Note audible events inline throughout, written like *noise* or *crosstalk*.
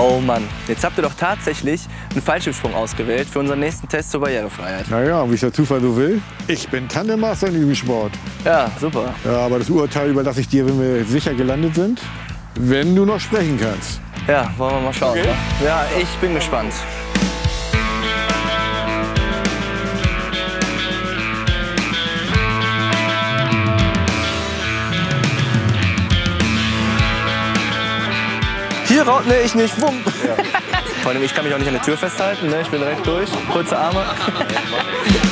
Oh Mann, jetzt habt ihr doch tatsächlich einen Fallschirmsprung ausgewählt für unseren nächsten Test zur Barrierefreiheit. Naja, wie es der Zufall so will. Ich bin Tandemmaster in diesem Sport. Ja, super. Ja, aber das Urteil überlasse ich dir, wenn wir sicher gelandet sind. Wenn du noch sprechen kannst. Ja, wollen wir mal schauen. Okay. Ne? Ja, ich bin gespannt. Hier raut, ne, ich nicht, wumm. Vor allem, ich kann mich auch nicht an der Tür festhalten, ne? ich bin direkt durch, kurze Arme. *laughs*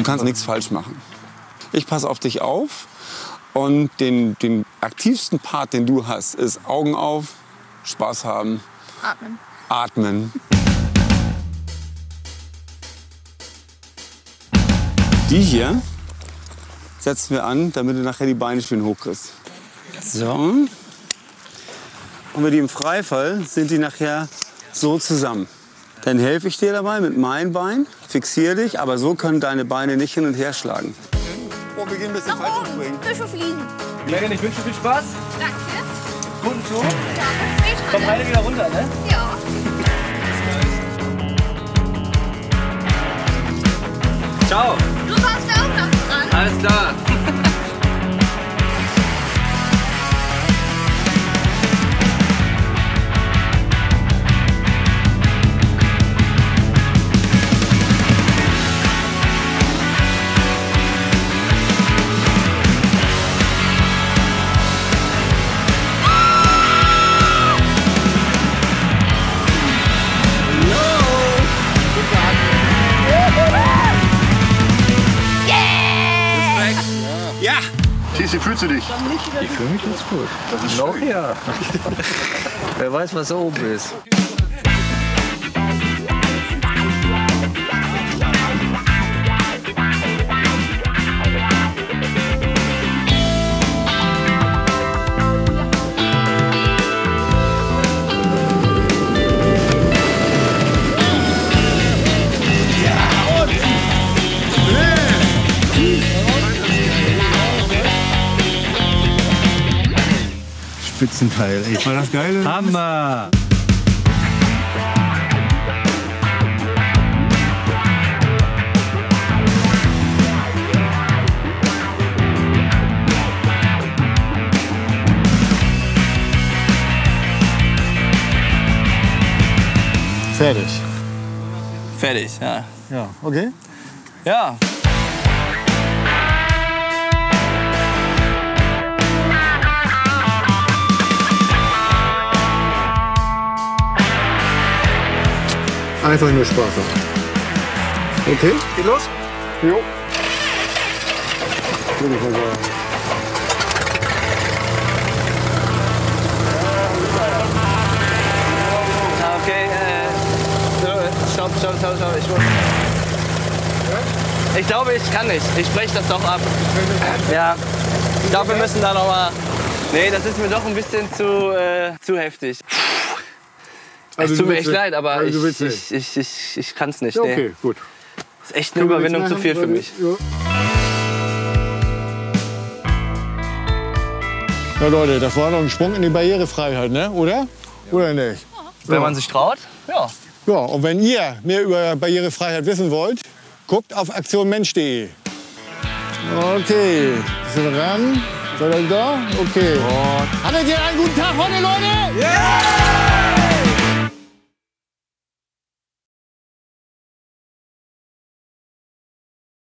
Du kannst nichts falsch machen. Ich passe auf dich auf und den, den aktivsten Part, den du hast, ist Augen auf, Spaß haben, Atmen. atmen. Die hier setzen wir an, damit du nachher die Beine schön hochkriegst. So. Und mit dem Freifall sind die nachher so zusammen. Dann helfe ich dir dabei mit meinem Bein, fixiere dich, aber so können deine Beine nicht hin und her schlagen. Oh, wir gehen ein bisschen falsch springen. Fische fliegen. Megan, ich wünsche dir viel Spaß. Danke. Guten Flug. Später. Komm beide wieder runter, ne? Ja. Ciao. Du warst ja auch noch dran. Alles klar. Fühlst du dich? Ich fühle mich ganz gut. Das ist Noch ja. *laughs* Wer weiß, was oben ist. Spitzenteil. Ey. War das geil? Hammer! Fertig. Fertig, ja. Ja, okay. Ja. Einfach nur Spaß haben. Okay? Geht los? Jo. Ich glaube, ich kann nicht. Ich breche das doch ab. Ja. Ich glaube, wir müssen da noch mal. Nee, das ist mir doch ein bisschen zu, äh, zu heftig. Also es tut mir echt leid, aber ich, ich, ich, ich, ich kann es nicht. Ja, Nee. okay, gut. ist echt eine Überwindung zu viel für mich. Ja. Ja, Leute, das war noch ein Sprung in die Barrierefreiheit, ne? oder? Oder nicht? Wenn man sich traut, ja. Ja, und wenn ihr mehr über Barrierefreiheit wissen wollt, guckt auf aktionmensch.de. Okay, sind wir ran? Seid ihr da? Okay. Hattet ihr einen guten Tag heute, Leute? Ja!